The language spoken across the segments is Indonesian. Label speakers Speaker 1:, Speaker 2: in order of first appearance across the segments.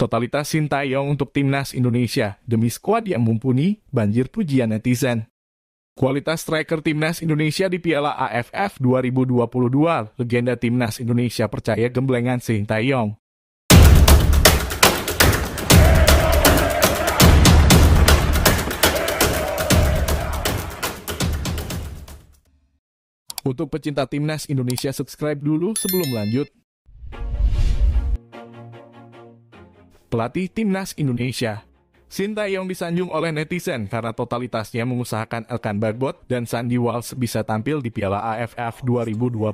Speaker 1: Totalitas Sintayong untuk timnas Indonesia demi skuad yang mumpuni banjir pujian netizen. Kualitas striker timnas Indonesia di Piala AFF 2022, legenda timnas Indonesia percaya gemblengan Sintayong. Untuk pecinta timnas Indonesia subscribe dulu sebelum lanjut. Pelatih timnas Indonesia. Sintayong disanjung oleh netizen karena totalitasnya mengusahakan Elkan Bagbot dan Sandy Walsh bisa tampil di Piala AFF 2022.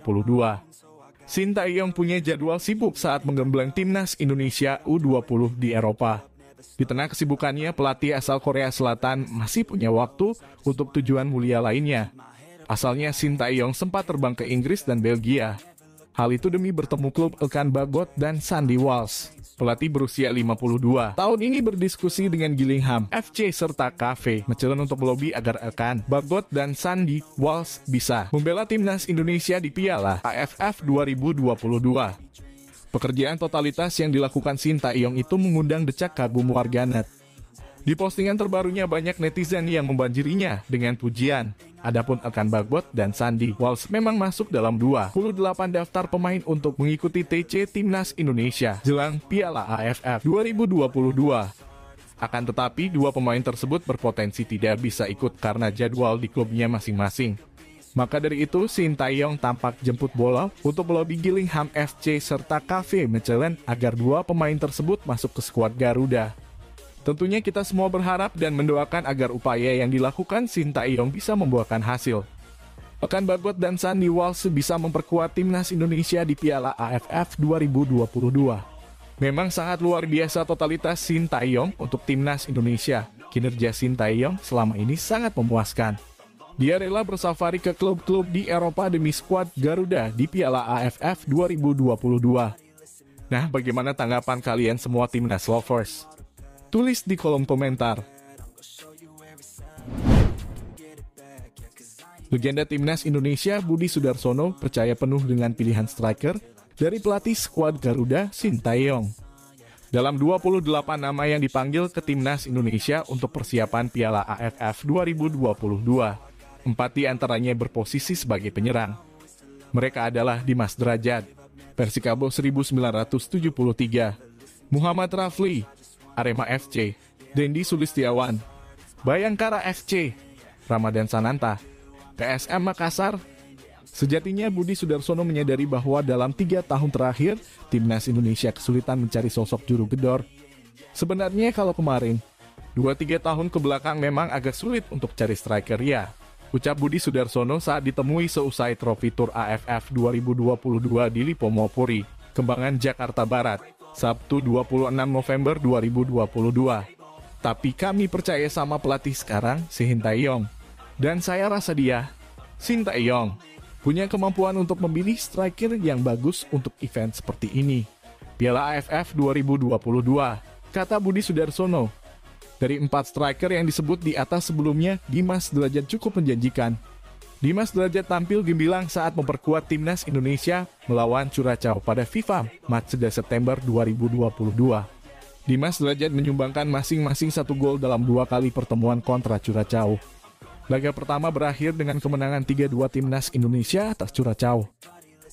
Speaker 1: Sintayong punya jadwal sibuk saat menggembleng timnas Indonesia U20 di Eropa. Di tengah kesibukannya, pelatih asal Korea Selatan masih punya waktu untuk tujuan mulia lainnya. Asalnya Sintayong sempat terbang ke Inggris dan Belgia. Hal itu demi bertemu klub Elkan Bagot dan Sandy Walsh. Pelatih berusia 52 tahun ini berdiskusi dengan Gillingham, FC serta Cafe, mencelan untuk melobi agar Elkan, Bagot, dan Sandy Walsh bisa membela timnas Indonesia di Piala AFF 2022. Pekerjaan totalitas yang dilakukan Sintayong itu mengundang decak kagum warganet. Di postingan terbarunya banyak netizen yang membanjirinya dengan pujian. Adapun Akan Bagbot dan Sandi Walsh memang masuk dalam 28 daftar pemain untuk mengikuti TC Timnas Indonesia jelang Piala AFF 2022. Akan tetapi, dua pemain tersebut berpotensi tidak bisa ikut karena jadwal di klubnya masing-masing. Maka dari itu, Sintayong tampak jemput bola untuk melobi Gillingham FC serta Cafe Mechelen agar dua pemain tersebut masuk ke skuad Garuda. Tentunya kita semua berharap dan mendoakan agar upaya yang dilakukan Sintayong bisa membuahkan hasil. Pekan Bagot dan Sandy Walsh bisa memperkuat timnas Indonesia di Piala AFF 2022. Memang sangat luar biasa totalitas Sintayong untuk timnas Indonesia. Kinerja Sintayong selama ini sangat memuaskan. Dia rela bersafari ke klub-klub di Eropa demi skuad Garuda di Piala AFF 2022. Nah, bagaimana tanggapan kalian semua timnas lovers? Tulis di kolom komentar. Legenda timnas Indonesia Budi Sudarsono percaya penuh dengan pilihan striker dari pelatih skuad Garuda Sintayong. Dalam 28 nama yang dipanggil ke timnas Indonesia untuk persiapan Piala AFF 2022, empat di antaranya berposisi sebagai penyerang. Mereka adalah Dimas Derajat, Persikabo 1973, Muhammad Rafli, Arema FC, Dendi Sulistiawan, Bayangkara FC, Ramadan Sananta, PSM Makassar. Sejatinya Budi Sudarsono menyadari bahwa dalam tiga tahun terakhir, timnas Indonesia kesulitan mencari sosok juru gedor. Sebenarnya kalau kemarin, dua tiga tahun ke belakang memang agak sulit untuk cari striker ya. Ucap Budi Sudarsono saat ditemui seusai trofi Tour AFF 2022 di Lipomopuri, Kembangan Jakarta Barat. Sabtu 26 November 2022. Tapi kami percaya sama pelatih sekarang, si Hintayong. Dan saya rasa dia, Sintayong, punya kemampuan untuk memilih striker yang bagus untuk event seperti ini. Piala AFF 2022, kata Budi Sudarsono. Dari empat striker yang disebut di atas sebelumnya, Dimas Derajat cukup menjanjikan Dimas Derajat tampil gemilang saat memperkuat timnas Indonesia melawan Curacao pada FIFA match 11 September 2022. Dimas Derajat menyumbangkan masing-masing satu gol dalam dua kali pertemuan kontra Curacao. Laga pertama berakhir dengan kemenangan 3-2 timnas Indonesia atas Curacao.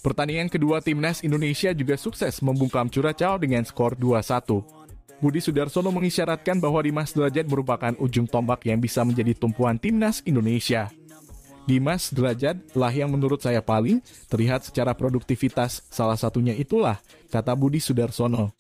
Speaker 1: Pertandingan kedua timnas Indonesia juga sukses membungkam Curacao dengan skor 2-1. Budi Sudarsono mengisyaratkan bahwa Dimas Derajat merupakan ujung tombak yang bisa menjadi tumpuan timnas Indonesia. Dimas Derajat lah yang menurut saya paling terlihat secara produktivitas, salah satunya itulah, kata Budi Sudarsono.